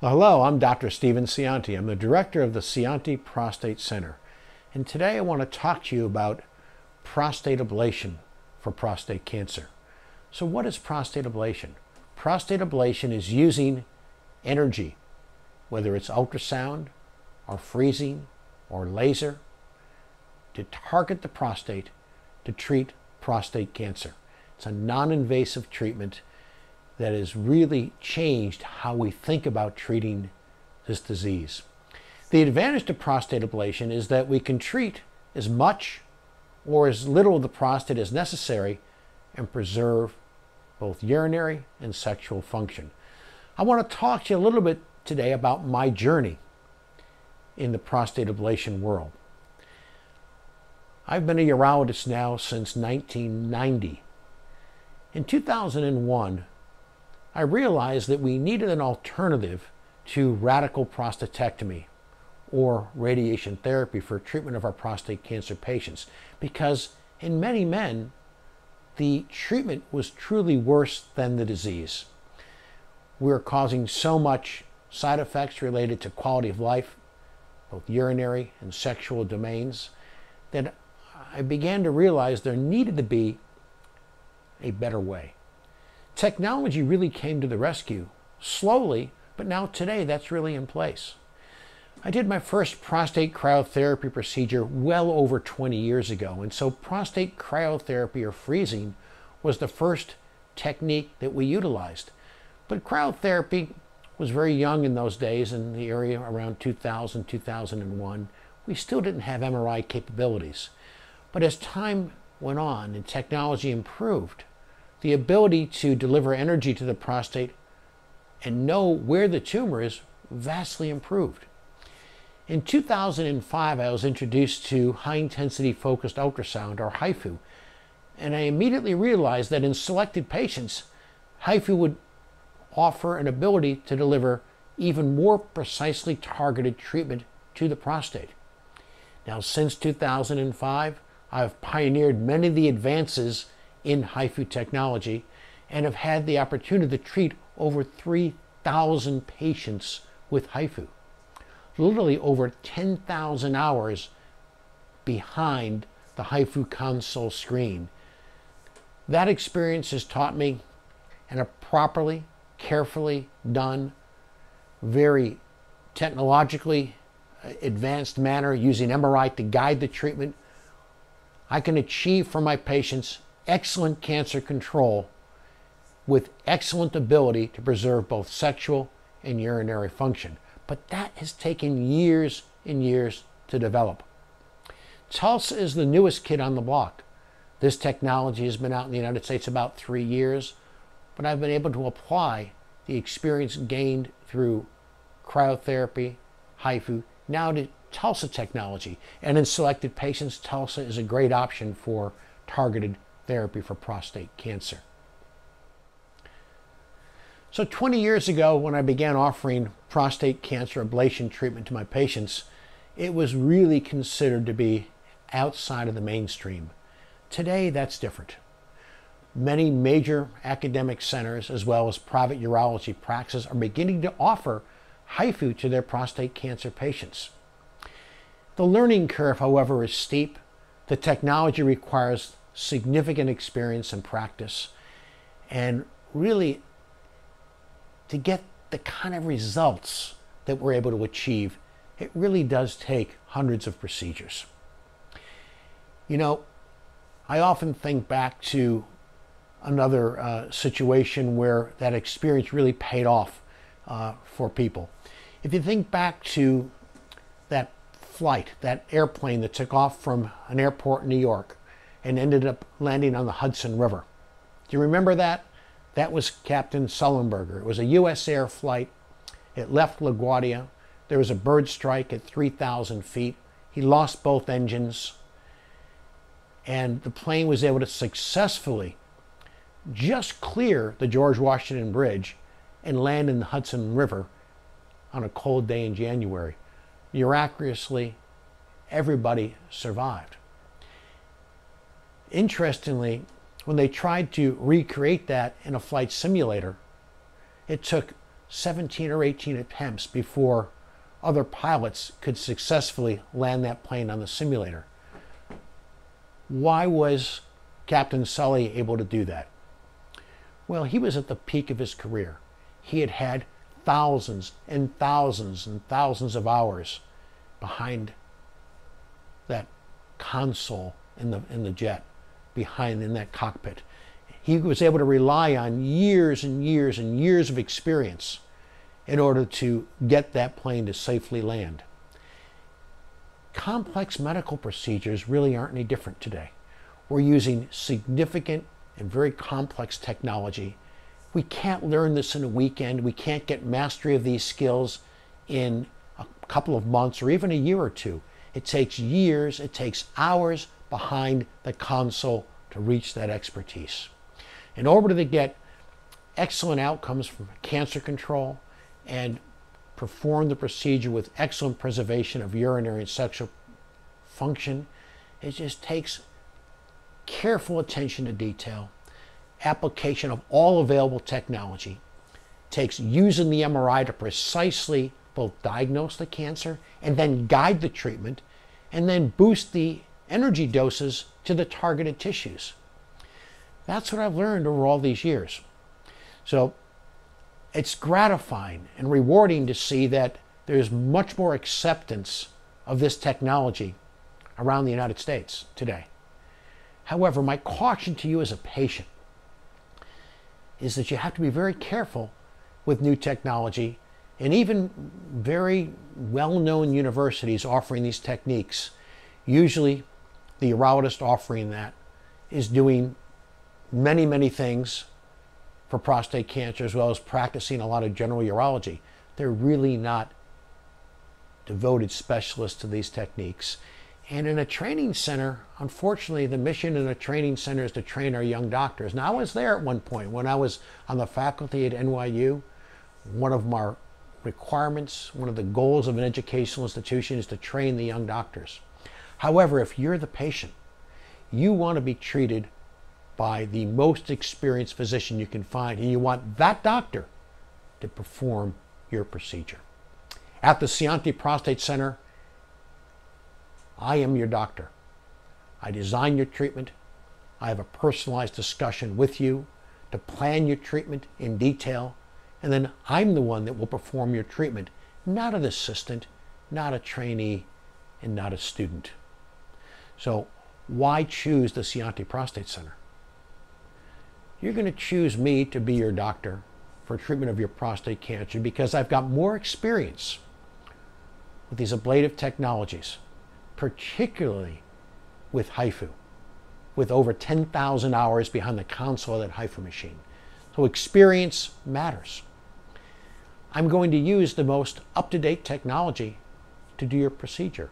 Hello, I'm Dr. Stephen Scionti. I'm the director of the Scionti Prostate Center. And today I want to talk to you about prostate ablation for prostate cancer. So, what is prostate ablation? Prostate ablation is using energy, whether it's ultrasound or freezing or laser, to target the prostate to treat prostate cancer. It's a non invasive treatment that has really changed how we think about treating this disease. The advantage to prostate ablation is that we can treat as much or as little of the prostate as necessary and preserve both urinary and sexual function. I want to talk to you a little bit today about my journey in the prostate ablation world. I've been a urologist now since 1990. In 2001, I realized that we needed an alternative to radical prostatectomy or radiation therapy for treatment of our prostate cancer patients because in many men, the treatment was truly worse than the disease. We were causing so much side effects related to quality of life, both urinary and sexual domains, that I began to realize there needed to be a better way. Technology really came to the rescue, slowly, but now today that's really in place. I did my first prostate cryotherapy procedure well over 20 years ago, and so prostate cryotherapy or freezing was the first technique that we utilized. But cryotherapy was very young in those days in the area around 2000, 2001. We still didn't have MRI capabilities. But as time went on and technology improved, the ability to deliver energy to the prostate and know where the tumor is vastly improved. In 2005, I was introduced to high intensity focused ultrasound, or HIFU, and I immediately realized that in selected patients, HIFU would offer an ability to deliver even more precisely targeted treatment to the prostate. Now, since 2005, I've pioneered many of the advances in HIFU technology and have had the opportunity to treat over 3,000 patients with HIFU. Literally over 10,000 hours behind the HIFU console screen. That experience has taught me in a properly, carefully done, very technologically uh, advanced manner using MRI to guide the treatment, I can achieve for my patients excellent cancer control with excellent ability to preserve both sexual and urinary function. But that has taken years and years to develop. Tulsa is the newest kid on the block. This technology has been out in the United States about three years, but I've been able to apply the experience gained through cryotherapy, HIFU, now to Tulsa technology. And in selected patients, Tulsa is a great option for targeted therapy for prostate cancer. So 20 years ago, when I began offering prostate cancer ablation treatment to my patients, it was really considered to be outside of the mainstream. Today, that's different. Many major academic centers, as well as private urology practices, are beginning to offer HIFU to their prostate cancer patients. The learning curve, however, is steep. The technology requires significant experience and practice. And really, to get the kind of results that we're able to achieve, it really does take hundreds of procedures. You know, I often think back to another uh, situation where that experience really paid off uh, for people. If you think back to that flight, that airplane that took off from an airport in New York, and ended up landing on the Hudson River. Do you remember that? That was Captain Sullenberger. It was a U.S. Air flight. It left LaGuardia. There was a bird strike at 3,000 feet. He lost both engines. And the plane was able to successfully just clear the George Washington Bridge and land in the Hudson River on a cold day in January. Miraculously, everybody survived. Interestingly, when they tried to recreate that in a flight simulator, it took 17 or 18 attempts before other pilots could successfully land that plane on the simulator. Why was Captain Sully able to do that? Well, he was at the peak of his career. He had had thousands and thousands and thousands of hours behind that console in the, in the jet, behind in that cockpit. He was able to rely on years and years and years of experience in order to get that plane to safely land. Complex medical procedures really aren't any different today. We're using significant and very complex technology. We can't learn this in a weekend. We can't get mastery of these skills in a couple of months or even a year or two. It takes years, it takes hours behind the console to reach that expertise. In order to get excellent outcomes from cancer control and perform the procedure with excellent preservation of urinary and sexual function, it just takes careful attention to detail, application of all available technology, takes using the MRI to precisely both diagnose the cancer and then guide the treatment, and then boost the energy doses to the targeted tissues. That's what I've learned over all these years. So it's gratifying and rewarding to see that there's much more acceptance of this technology around the United States today. However, my caution to you as a patient is that you have to be very careful with new technology and even very well-known universities offering these techniques. Usually the urologist offering that is doing many, many things for prostate cancer as well as practicing a lot of general urology. They're really not devoted specialists to these techniques. And in a training center, unfortunately, the mission in a training center is to train our young doctors. Now, I was there at one point when I was on the faculty at NYU. One of my requirements, one of the goals of an educational institution is to train the young doctors. However, if you're the patient, you want to be treated by the most experienced physician you can find, and you want that doctor to perform your procedure. At the Scionti Prostate Center, I am your doctor. I design your treatment. I have a personalized discussion with you to plan your treatment in detail. And then I'm the one that will perform your treatment, not an assistant, not a trainee, and not a student. So why choose the Scionti Prostate Center? You're going to choose me to be your doctor for treatment of your prostate cancer because I've got more experience with these ablative technologies particularly with HIFU, with over 10,000 hours behind the console of that HIFU machine. So experience matters. I'm going to use the most up-to-date technology to do your procedure.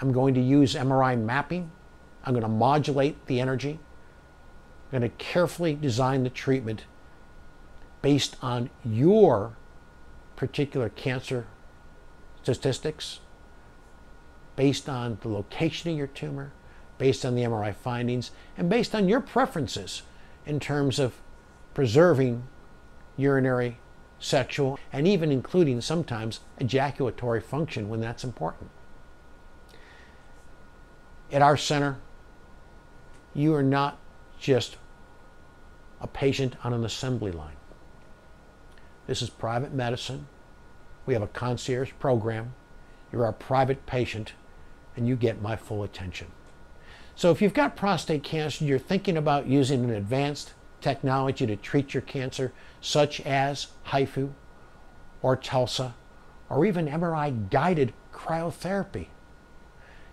I'm going to use MRI mapping. I'm going to modulate the energy. I'm going to carefully design the treatment based on your particular cancer statistics, based on the location of your tumor, based on the MRI findings, and based on your preferences in terms of preserving urinary, sexual, and even including sometimes ejaculatory function when that's important. At our center, you are not just a patient on an assembly line. This is private medicine. We have a concierge program. You're our private patient and you get my full attention. So if you've got prostate cancer, you're thinking about using an advanced technology to treat your cancer, such as HIFU or TULSA, or even MRI guided cryotherapy,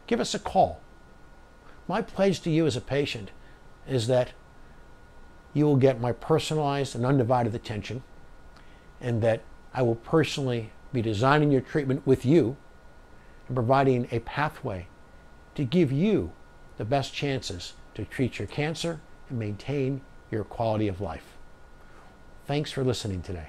give us a call. My pledge to you as a patient is that you will get my personalized and undivided attention, and that I will personally be designing your treatment with you and providing a pathway to give you the best chances to treat your cancer and maintain your quality of life. Thanks for listening today.